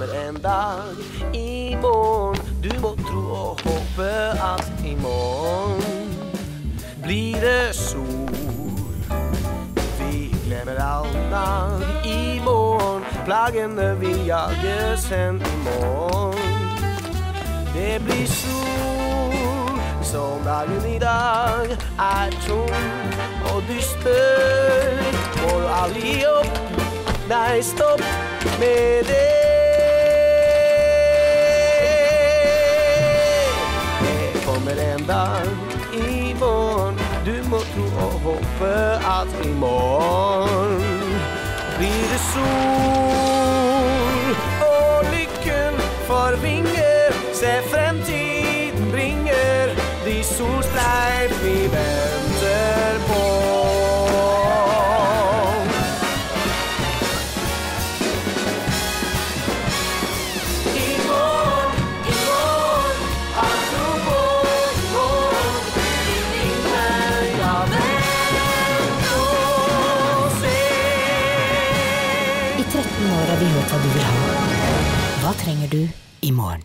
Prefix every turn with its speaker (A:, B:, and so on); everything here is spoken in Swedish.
A: kommer en dag imorgon. Du må tro och hoppa att imorgon blir det sol. Vi glömmer alla imorgon. Plaggen vill jag sen imorgon. Det blir sol som dagen idag är tom och dyster. Får aldrig upp, nej stopp med det. Hända imorgon. Du må tro och hoppa att imorgon blir det sol. Och lyckan får vingar Se framtiden bringer. De solstreif vi bär
B: I 13 år har vi hört vad du vill ha. Vad tränger du imorgon?